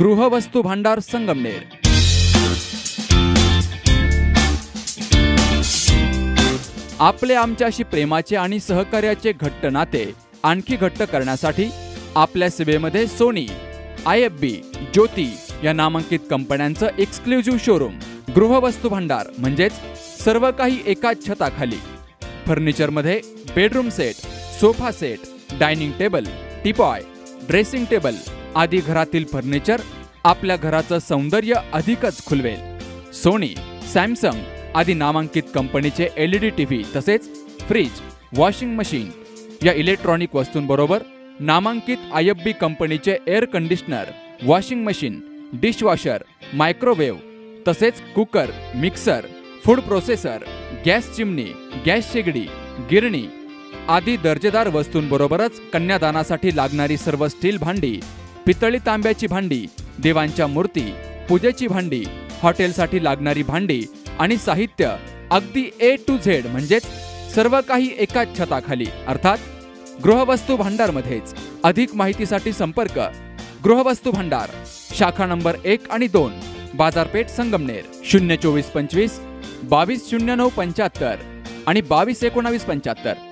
गृहवस्तू भांडार संगमनेर. आपले आमच्याशी प्रेमाचे आणि सहकार्याचे घट्ट नाते आणखी घट्ट करण्यासाठी आपल्या सेवेमध्ये Sony I F B Jyoti या नामांकित कंपन्यांचं एक्सक्लुझिव्ह शोरूम गृहवस्तू भांडार म्हणजेच सर्व काही एकाच छताखाली. फर्निचरमध्ये bedroom set sofa set dining table teapoy dressing table आदी घरातील फर्निचर आपल्या घराचं सौंदर्य अधिकच खुलवेल. सोनी सॅमसंग आदी नामांकित कंपनीचे L E D T V तसेच फ्रीज वॉशिंग मशीन या इलेक्ट्रॉनिक वस्तूंबरोबर नामांकित आय कंपनीचे air conditioner washing machine dishwasher microwave तसेच cooker mixer food processor gas chimney gas शेगडी गिरणी आदी दर्जेदार वस्तूंबरोबरच कन्यादानासाठी लागणारी सर्व स्टील भांडी पितळी तांब्याची भांडी देवांच्या मूर्ती पूजेची भांडी हॉटेलसाठी लागणारी भांडी आणि साहित्य अगदी ए टू झेड म्हणजेच सर्व काही एकाच छताखाली. अर्थात गृहवस्तू भांडारमध्येच अधिक माहितीसाठी संपर्क गृहवस्तू भांडार शाखा नंबर एक आणि दोन बाजारपेठ संगमनेर शून्य चोवीस पंचवीस बावीस शून्य नऊ पंच्याहत्तर आणि बावीस एकोणावीस पंच्याहत्तर.